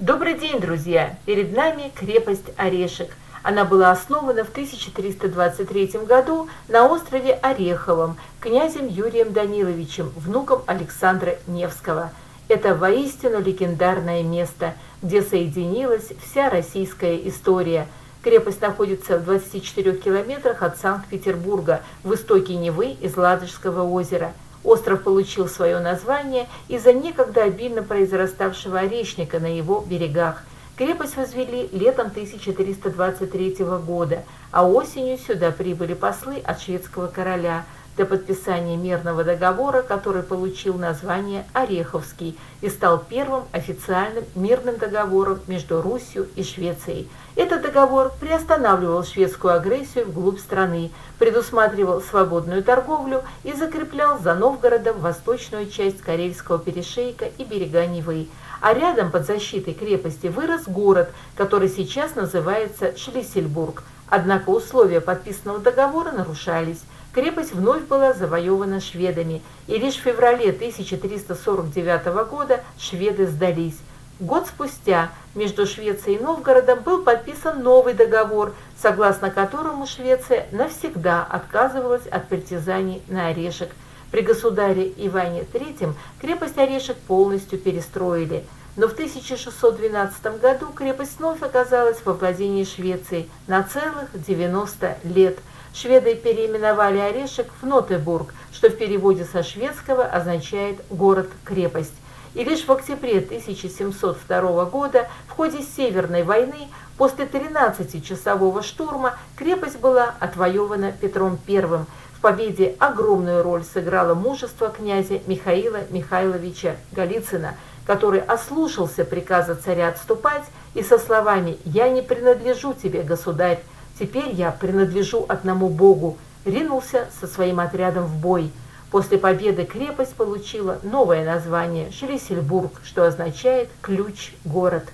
Добрый день, друзья! Перед нами крепость Орешек. Она была основана в 1323 году на острове Ореховом князем Юрием Даниловичем, внуком Александра Невского. Это воистину легендарное место, где соединилась вся российская история. Крепость находится в 24 километрах от Санкт-Петербурга, в истоке Невы из Ладожского озера – Остров получил свое название из-за некогда обильно произраставшего орешника на его берегах. Крепость возвели летом 1323 года, а осенью сюда прибыли послы от шведского короля – до подписания мирного договора, который получил название Ореховский и стал первым официальным мирным договором между Русью и Швецией. Этот договор приостанавливал шведскую агрессию вглубь страны, предусматривал свободную торговлю и закреплял за Новгородом восточную часть Карельского перешейка и берега Невы. А рядом под защитой крепости вырос город, который сейчас называется Шлиссельбург. Однако условия подписанного договора нарушались. Крепость вновь была завоевана шведами, и лишь в феврале 1349 года шведы сдались. Год спустя между Швецией и Новгородом был подписан новый договор, согласно которому Швеция навсегда отказывалась от притязаний на Орешек. При государе Иване III крепость Орешек полностью перестроили, но в 1612 году крепость вновь оказалась во владении Швеции на целых 90 лет – шведы переименовали Орешек в Нотебург, что в переводе со шведского означает «город-крепость». И лишь в октябре 1702 года в ходе Северной войны после 13-часового штурма крепость была отвоевана Петром I. В победе огромную роль сыграло мужество князя Михаила Михайловича Голицына, который ослушался приказа царя отступать и со словами «Я не принадлежу тебе, государь», Теперь я принадлежу одному Богу, ринулся со своим отрядом в бой. После победы крепость получила новое название Шлиссельбург, что означает «ключ-город».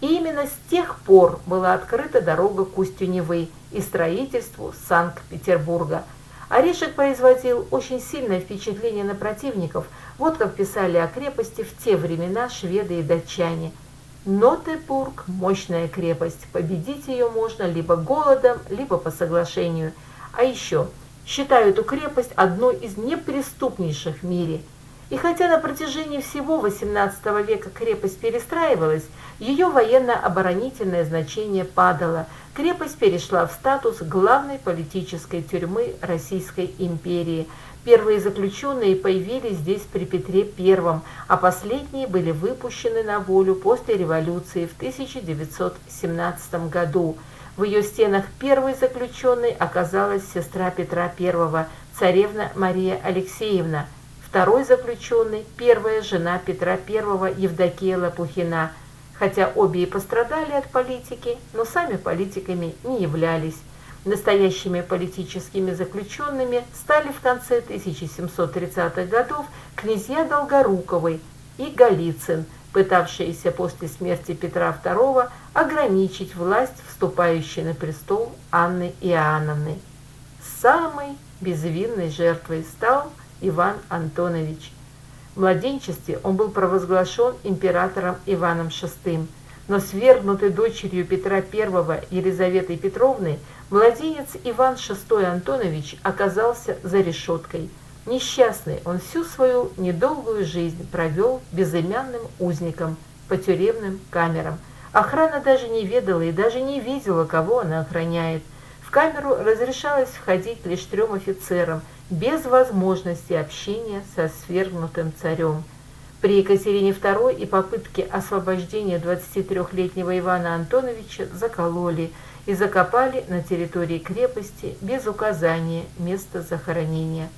И именно с тех пор была открыта дорога к устью Невы и строительству Санкт-Петербурга. Орешек производил очень сильное впечатление на противников, вот как писали о крепости в те времена шведы и датчане – Нотебург – мощная крепость. Победить ее можно либо голодом, либо по соглашению. А еще считаю эту крепость одной из неприступнейших в мире. И хотя на протяжении всего XVIII века крепость перестраивалась, ее военно-оборонительное значение падало. Крепость перешла в статус главной политической тюрьмы Российской империи – Первые заключенные появились здесь при Петре I, а последние были выпущены на волю после революции в 1917 году. В ее стенах первой заключенной оказалась сестра Петра I, царевна Мария Алексеевна. Второй заключенной – первая жена Петра I, Евдокия Лопухина. Хотя обе и пострадали от политики, но сами политиками не являлись. Настоящими политическими заключенными стали в конце 1730-х годов князья Долгоруковой и Голицын, пытавшиеся после смерти Петра II ограничить власть вступающей на престол Анны Иоанновны. Самой безвинной жертвой стал Иван Антонович. В младенчестве он был провозглашен императором Иваном VI, но свергнутый дочерью Петра I Елизаветой Петровной Младенец Иван VI Антонович оказался за решеткой. Несчастный, он всю свою недолгую жизнь провел безымянным узником по тюремным камерам. Охрана даже не ведала и даже не видела, кого она охраняет. В камеру разрешалось входить лишь трем офицерам, без возможности общения со свергнутым царем. При Екатерине II и попытке освобождения 23-летнего Ивана Антоновича закололи – и закопали на территории крепости без указания места захоронения.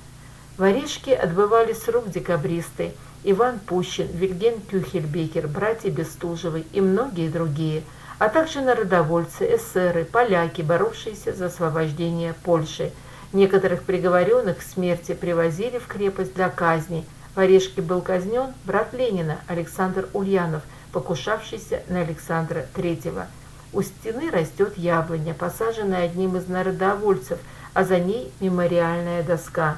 В Орешке отбывали срок декабристы Иван Пущин, Вильгельм Кюхельбекер, братья Бестужевы и многие другие, а также народовольцы, эсеры, поляки, боровшиеся за освобождение Польши. Некоторых приговоренных к смерти привозили в крепость для казни. В Орешке был казнен брат Ленина Александр Ульянов, покушавшийся на Александра III. У стены растет яблоня, посаженная одним из народовольцев, а за ней мемориальная доска.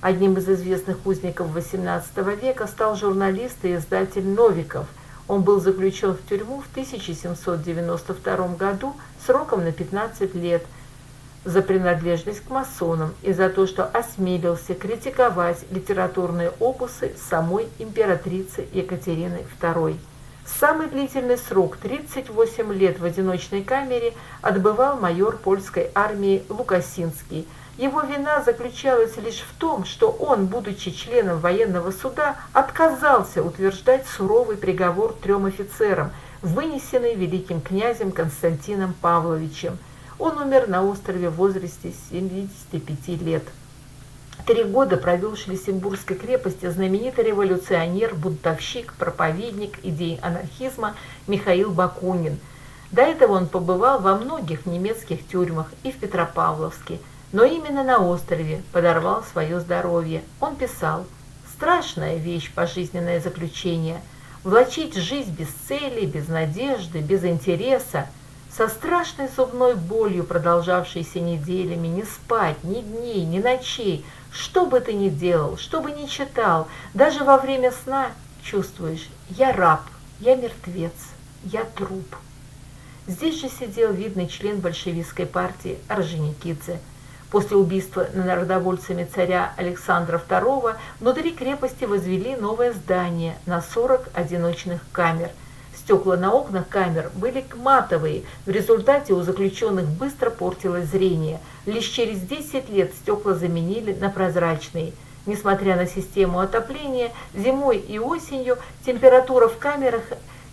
Одним из известных узников XVIII века стал журналист и издатель Новиков. Он был заключен в тюрьму в 1792 году сроком на 15 лет за принадлежность к масонам и за то, что осмелился критиковать литературные опусы самой императрицы Екатерины II. Самый длительный срок, 38 лет в одиночной камере, отбывал майор польской армии Лукасинский – его вина заключалась лишь в том, что он, будучи членом военного суда, отказался утверждать суровый приговор трем офицерам, вынесенный великим князем Константином Павловичем. Он умер на острове в возрасте 75 лет. Три года провел в Шлиссенбургской крепости знаменитый революционер, бунтовщик, проповедник идей анархизма Михаил Бакунин. До этого он побывал во многих немецких тюрьмах и в Петропавловске – но именно на острове подорвал свое здоровье. Он писал «Страшная вещь пожизненное заключение. Влачить жизнь без цели, без надежды, без интереса, со страшной зубной болью, продолжавшейся неделями, не спать ни дней, ни ночей, что бы ты ни делал, что бы ни читал, даже во время сна чувствуешь, я раб, я мертвец, я труп. Здесь же сидел видный член большевистской партии Орджоникидзе – После убийства народовольцами царя Александра II внутри крепости возвели новое здание на 40 одиночных камер. Стекла на окнах камер были матовые, в результате у заключенных быстро портилось зрение. Лишь через 10 лет стекла заменили на прозрачные. Несмотря на систему отопления, зимой и осенью температура в камерах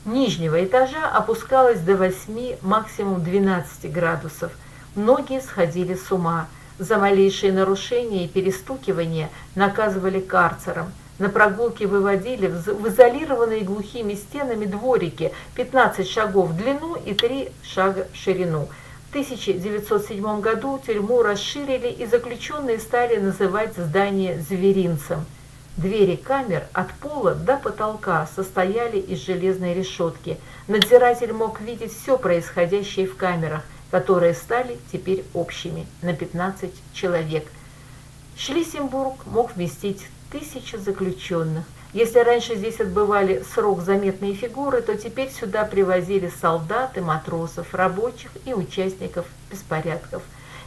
нижнего этажа опускалась до 8, максимум 12 градусов. Многие сходили с ума. За малейшие нарушения и перестукивания наказывали карцером. На прогулке выводили в изолированные глухими стенами дворики 15 шагов в длину и 3 шага в ширину. В 1907 году тюрьму расширили и заключенные стали называть здание «зверинцем». Двери камер от пола до потолка состояли из железной решетки. Надзиратель мог видеть все происходящее в камерах – которые стали теперь общими на 15 человек. Шлиссенбург мог вместить тысячи заключенных. Если раньше здесь отбывали срок заметные фигуры, то теперь сюда привозили солдат и матросов, рабочих и участников беспорядков.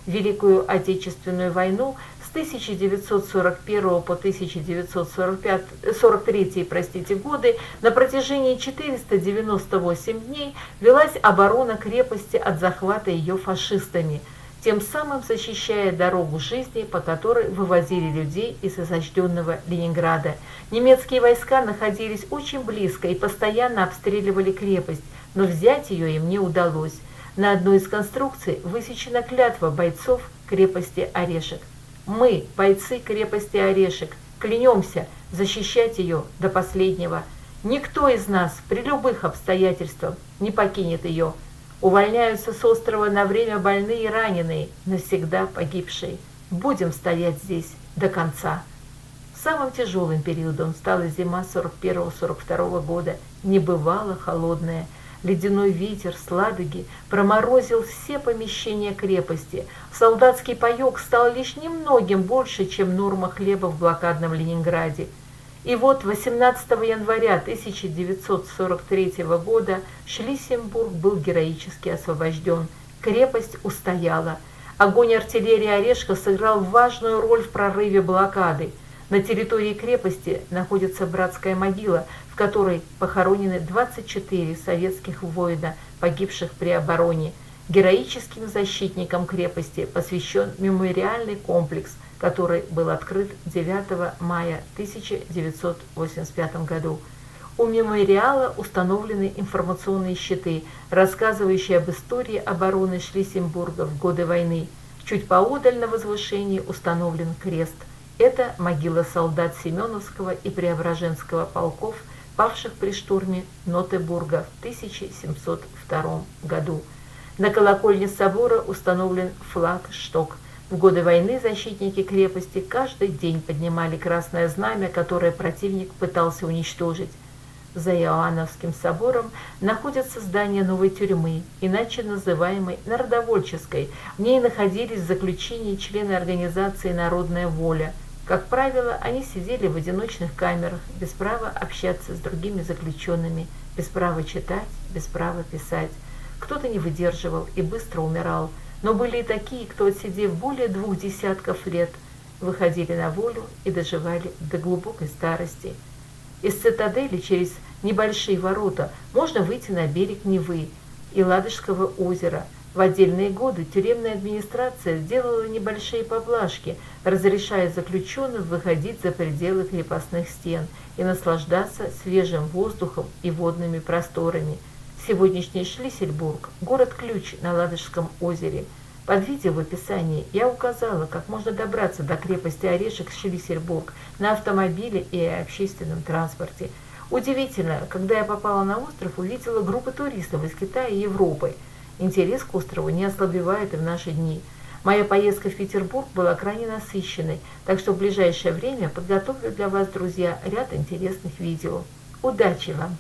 Великую Отечественную войну с 1941 по 1943 простите, годы на протяжении 498 дней велась оборона крепости от захвата ее фашистами, тем самым защищая дорогу жизни, по которой вывозили людей из осажденного Ленинграда. Немецкие войска находились очень близко и постоянно обстреливали крепость, но взять ее им не удалось. На одной из конструкций высечена клятва бойцов крепости Орешек. Мы, бойцы крепости Орешек, клянемся защищать ее до последнего. Никто из нас при любых обстоятельствах не покинет ее. Увольняются с острова на время больные и раненые, навсегда погибшие. Будем стоять здесь до конца. Самым тяжелым периодом стала зима 41-42 года, небывало холодная – Ледяной ветер с Ладоги проморозил все помещения крепости. Солдатский паёк стал лишь немногим больше, чем норма хлеба в блокадном Ленинграде. И вот 18 января 1943 года Шлиссенбург был героически освобожден. Крепость устояла. Огонь артиллерии Орешка сыграл важную роль в прорыве блокады. На территории крепости находится братская могила, в которой похоронены 24 советских воина, погибших при обороне. Героическим защитникам крепости посвящен мемориальный комплекс, который был открыт 9 мая 1985 году. У мемориала установлены информационные щиты, рассказывающие об истории обороны Шлиссенбурга в годы войны. Чуть поодаль на возвышении установлен крест – это могила солдат Семеновского и Преображенского полков, павших при штурме Нотебурга в 1702 году. На колокольне собора установлен флаг-шток. В годы войны защитники крепости каждый день поднимали красное знамя, которое противник пытался уничтожить. За Иоанновским собором находится здание новой тюрьмы, иначе называемой Народовольческой. В ней находились в заключении члены организации «Народная воля», как правило, они сидели в одиночных камерах, без права общаться с другими заключенными, без права читать, без права писать. Кто-то не выдерживал и быстро умирал, но были и такие, кто, отсидев более двух десятков лет, выходили на волю и доживали до глубокой старости. Из цитадели через небольшие ворота можно выйти на берег Невы и Ладожского озера. В отдельные годы тюремная администрация сделала небольшие поблажки, разрешая заключенным выходить за пределы крепостных стен и наслаждаться свежим воздухом и водными просторами. Сегодняшний Шлиссельбург – город-ключ на Ладожском озере. Под видео в описании я указала, как можно добраться до крепости Орешек Шлиссельбург на автомобиле и общественном транспорте – Удивительно, когда я попала на остров, увидела группы туристов из Китая и Европы. Интерес к острову не ослабевает и в наши дни. Моя поездка в Петербург была крайне насыщенной, так что в ближайшее время подготовлю для вас, друзья, ряд интересных видео. Удачи вам!